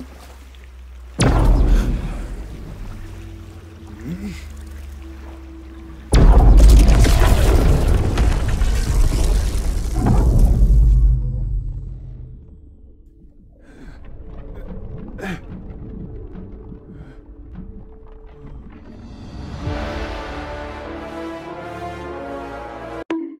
うん